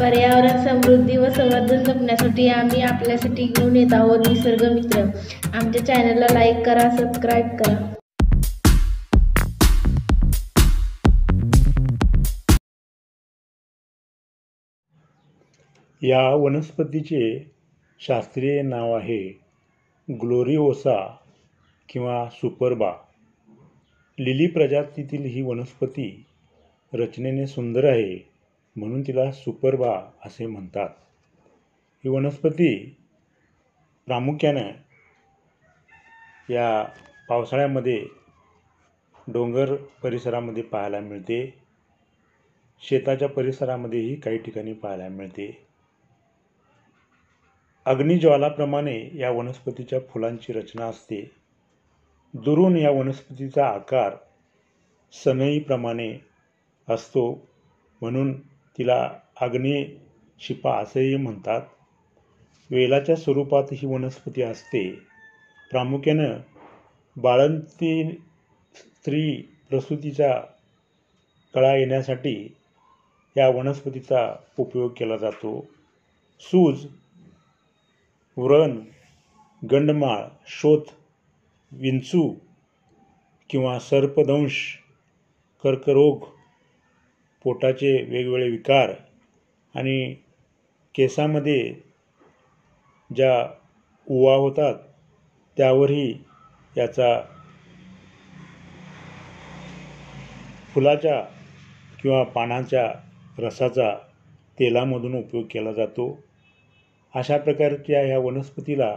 पर्यावरण समृद्धी व संवर्धन जपण्यासाठी आम्ही आपल्यासाठी घेऊन येत आहोत निसर्ग मित्र आमच्या चॅनलला लाईक करा सबस्क्राईब करा. या वनस्पतीचे शास्त्रीय नाव आहे ग्लोरिओसा किंवा सुपरबा. लिली प्रजातीतील ही वनस्पती रचनेने सुंदर आहे. म्हणून तिला सुपरबा असे म्हणतात. ही वनस्पती प्रामुख्यानं या पावसाळ्यामध्ये डोंगर परिसरामध्ये पाहायला मिळते. शेताच्या परिसरामध्येही काही ठिकाणी पाहायला मिळते. अग्निज्वालाप्रमाणे या वनस्पतीच्या फुलांची रचना असते. दुरून या वनस्पतीचा आकार सनईप्रमाणे असतो म्हणून तिला अग्नी शिपा असेही म्हणतात. वेलाच्या स्वरूपात ही वनस्पती असते. प्रामुख्यानं बाळंती स्त्री प्रसूतीचा कळा येण्यासाठी या वनस्पतीचा उपयोग केला जातो. सूज व्रण गंडमाळ शोथ विंचू किंवा सर्पदंश कर्करोग पोटाचे वेगवेगळे विकार आणि केसामध्ये ज्या उवा होतात त्यावरही याचा फुलाच्या किंवा पानाच्या रसाचा तेलामधून उपयोग केला जातो. अशा प्रकारच्या ह्या वनस्पतीला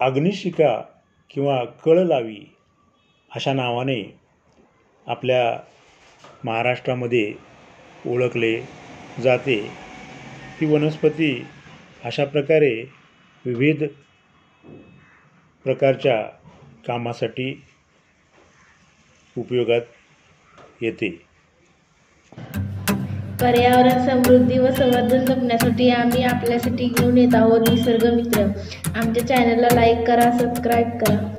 अग्निशिका किंवा कळ लावी अशा नावाने आपल्या महाराष्ट्रामध्ये ओळखले जाते. ही वनस्पती अशा प्रकारे विविध प्रकारच्या कामासाठी उपयोगात येते. पर्यावरण समृद्धी व संवर्धन जपण्यासाठी आम्ही आपल्यासाठी घेऊन येत आहोत निसर्ग मित्र आमच्या चॅनलला लाईक करा सबस्क्राईब करा.